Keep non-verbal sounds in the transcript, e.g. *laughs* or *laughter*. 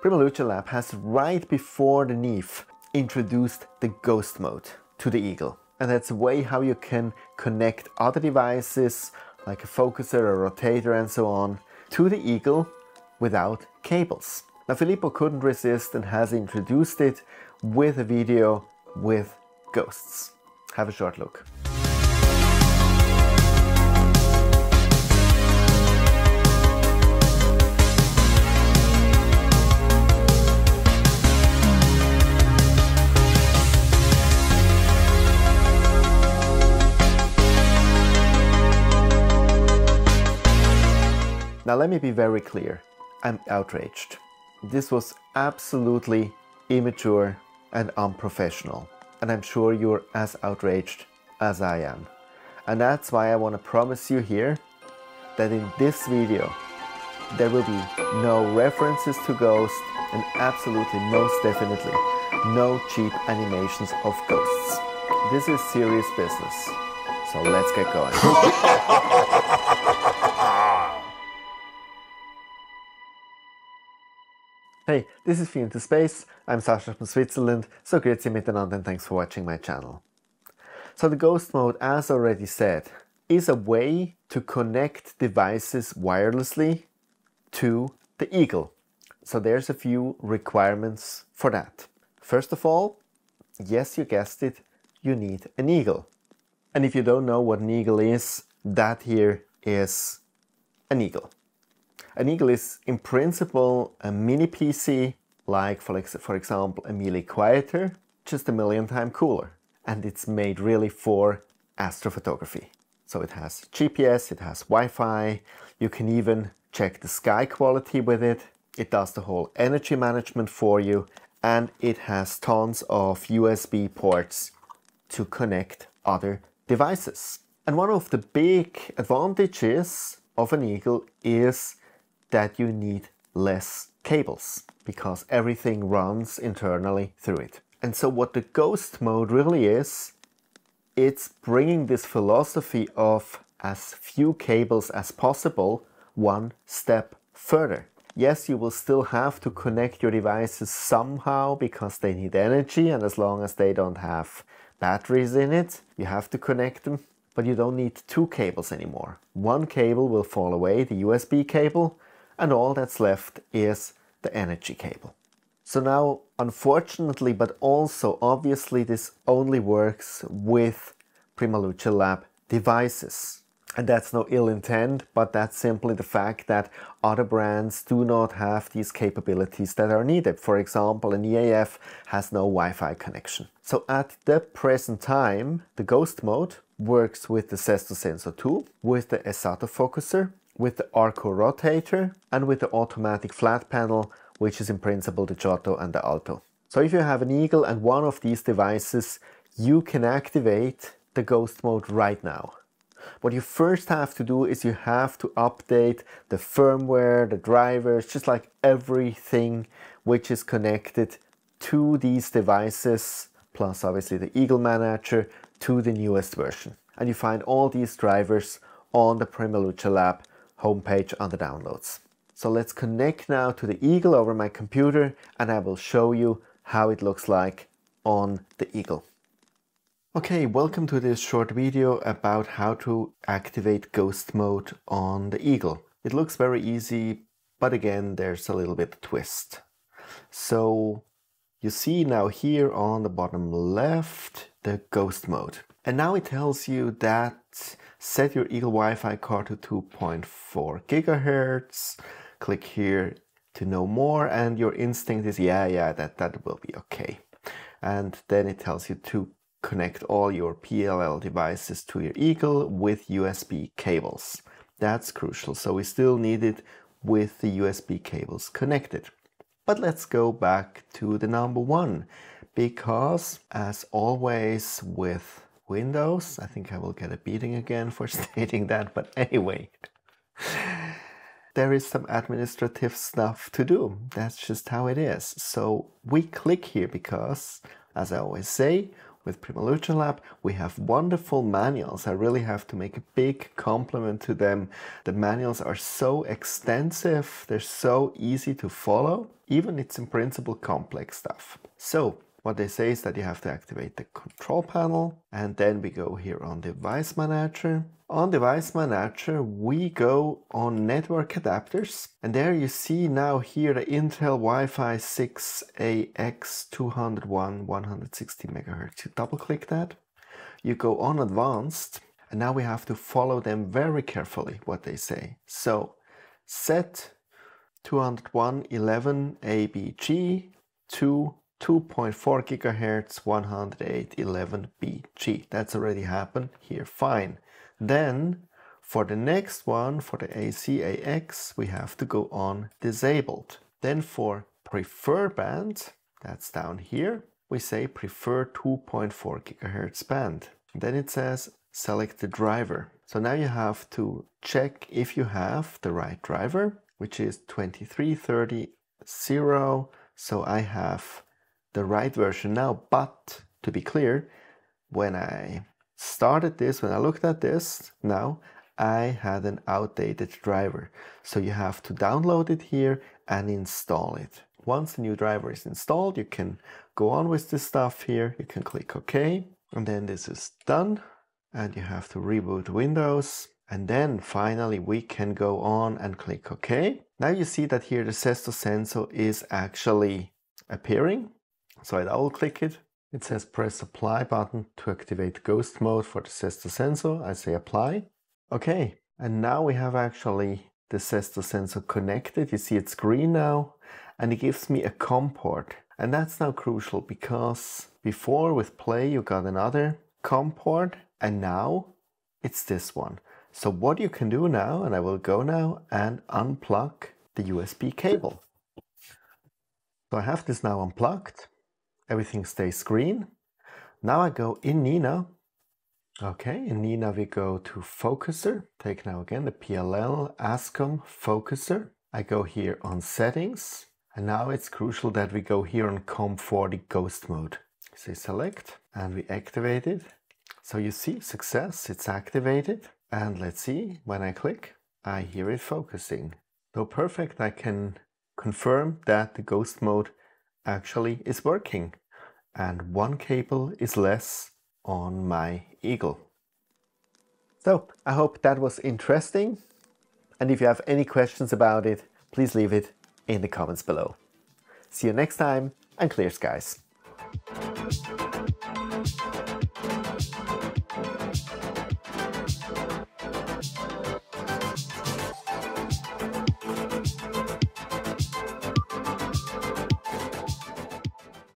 Prima Lab has right before the Neve introduced the ghost mode to the Eagle. And that's a way how you can connect other devices like a focuser, a rotator and so on to the Eagle without cables. Now Filippo couldn't resist and has introduced it with a video with ghosts. Have a short look. Now let me be very clear. I'm outraged. This was absolutely immature and unprofessional. And I'm sure you're as outraged as I am. And that's why I want to promise you here that in this video there will be no references to ghosts and absolutely most definitely no cheap animations of ghosts. This is serious business. So let's get going. *laughs* Hey, this is View into Space, I'm Sasha from Switzerland, so grüezi miteinander and thanks for watching my channel. So the ghost mode, as already said, is a way to connect devices wirelessly to the Eagle. So there's a few requirements for that. First of all, yes, you guessed it, you need an Eagle. And if you don't know what an Eagle is, that here is an Eagle. An Eagle is in principle a mini PC, like for, for example a MeLE Quieter, just a million times cooler. And it's made really for astrophotography. So it has GPS, it has Wi-Fi, you can even check the sky quality with it. It does the whole energy management for you and it has tons of USB ports to connect other devices. And one of the big advantages of an Eagle is that you need less cables because everything runs internally through it. And so what the ghost mode really is, it's bringing this philosophy of as few cables as possible one step further. Yes, you will still have to connect your devices somehow because they need energy and as long as they don't have batteries in it, you have to connect them. But you don't need two cables anymore. One cable will fall away, the USB cable, and all that's left is the energy cable. So now, unfortunately, but also obviously, this only works with Primaluce Lab devices. And that's no ill intent, but that's simply the fact that other brands do not have these capabilities that are needed. For example, an EAF has no Wi-Fi connection. So at the present time, the Ghost mode works with the Sesto Senso 2, with the Esatto focuser, with the Arco rotator and with the automatic flat panel, which is in principle the Giotto and the Alto. So if you have an Eagle and one of these devices, you can activate the ghost mode right now. What you first have to do is you have to update the firmware, the drivers, just like everything which is connected to these devices, plus obviously the Eagle Manager to the newest version. And you find all these drivers on the Primaluce Lab homepage on the downloads. So let's connect now to the Eagle over my computer and I will show you how it looks like on the Eagle. Okay, welcome to this short video about how to activate ghost mode on the Eagle. It looks very easy, but again, there's a little bit of twist. So you see now here on the bottom left, the ghost mode. And now it tells you that set your Eagle Wi-Fi card to 2.4 gigahertz. Click here to know more and your instinct is yeah, yeah, that, that will be okay. And then it tells you to connect all your PLL devices to your Eagle with USB cables. That's crucial. So we still need it with the USB cables connected. But let's go back to the number one because as always with Windows. I think I will get a beating again for *laughs* stating that, but anyway. there is some administrative stuff to do. That's just how it is. So we click here because, as I always say, with Primaluce Lab. We have wonderful manuals. I really have to make a big compliment to them. The manuals are so extensive, they're so easy to follow, even it's in principle complex stuff. So what they say is that you have to activate the control panel and then we go here on device manager. On device manager we go on network adapters and there you see now here the Intel Wi-Fi 6AX 201 160 MHz. You double click that, you go on advanced and now we have to follow them very carefully what they say. So set 201.11 ABG to 2.4 gigahertz 108.11bg. That's already happened here, fine. Then for the next one, for the ACAX, we have to go on disabled. Then for prefer band, that's down here, we say prefer 2.4 gigahertz band. Then it says select the driver. So now you have to check if you have the right driver, which is 2330. So I have the right version now. But to be clear, when I started this, when I looked at this now, I had an outdated driver. So you have to download it here and install it. Once the new driver is installed, you can go on with this stuff here. You can click OK. And then this is done. And you have to reboot Windows. And then finally we can go on and click OK. Now you see that here the Sesto Senso is actually appearing. So I double click it. It says press apply button to activate ghost mode for the Sesto Senso. I say apply. Okay, and now we have actually the Sesto Senso connected. You see it's green now and it gives me a COM port. And that's now crucial because before with play you got another COM port and now it's this one. So what you can do now, and I will go now and unplug the USB cable. So I have this now unplugged everything stays green. Now I go in Nina. Okay, in Nina we go to focuser. Take now again the PLL ASCOM focuser. I go here on settings. And now it's crucial that we go here on COM40 ghost mode. Say select and we activate it. So you see success, it's activated. And let's see, when I click, I hear it focusing. So perfect, I can confirm that the ghost mode actually is working and one cable is less on my Eagle. So I hope that was interesting and if you have any questions about it, please leave it in the comments below. See you next time and clear skies.